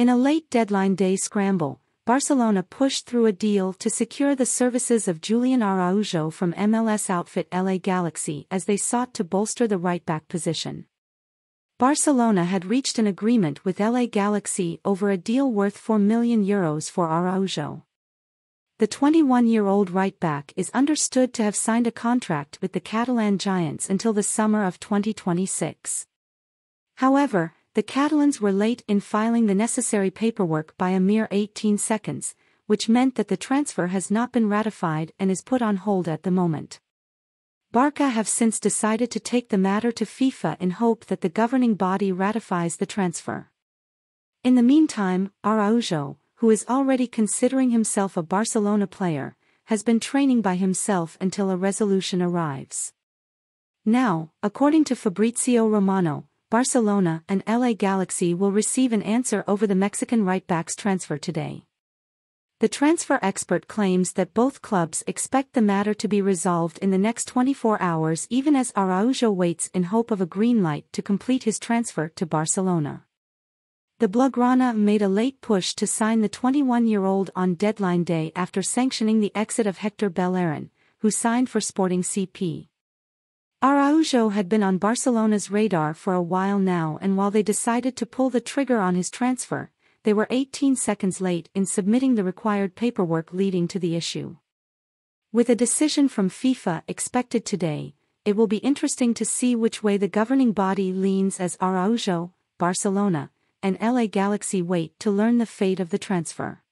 In a late deadline day scramble, Barcelona pushed through a deal to secure the services of Julian Araujo from MLS outfit LA Galaxy as they sought to bolster the right-back position. Barcelona had reached an agreement with LA Galaxy over a deal worth 4 million euros for Araujo. The 21-year-old right-back is understood to have signed a contract with the Catalan Giants until the summer of 2026. However, the Catalans were late in filing the necessary paperwork by a mere 18 seconds, which meant that the transfer has not been ratified and is put on hold at the moment. Barca have since decided to take the matter to FIFA in hope that the governing body ratifies the transfer. In the meantime, Araujo, who is already considering himself a Barcelona player, has been training by himself until a resolution arrives. Now, according to Fabrizio Romano, Barcelona and LA Galaxy will receive an answer over the Mexican right-back's transfer today. The transfer expert claims that both clubs expect the matter to be resolved in the next 24 hours even as Araujo waits in hope of a green light to complete his transfer to Barcelona. The Blaugrana made a late push to sign the 21-year-old on deadline day after sanctioning the exit of Hector Bellerin, who signed for Sporting CP. Araujo had been on Barcelona's radar for a while now and while they decided to pull the trigger on his transfer, they were 18 seconds late in submitting the required paperwork leading to the issue. With a decision from FIFA expected today, it will be interesting to see which way the governing body leans as Araujo, Barcelona, and LA Galaxy wait to learn the fate of the transfer.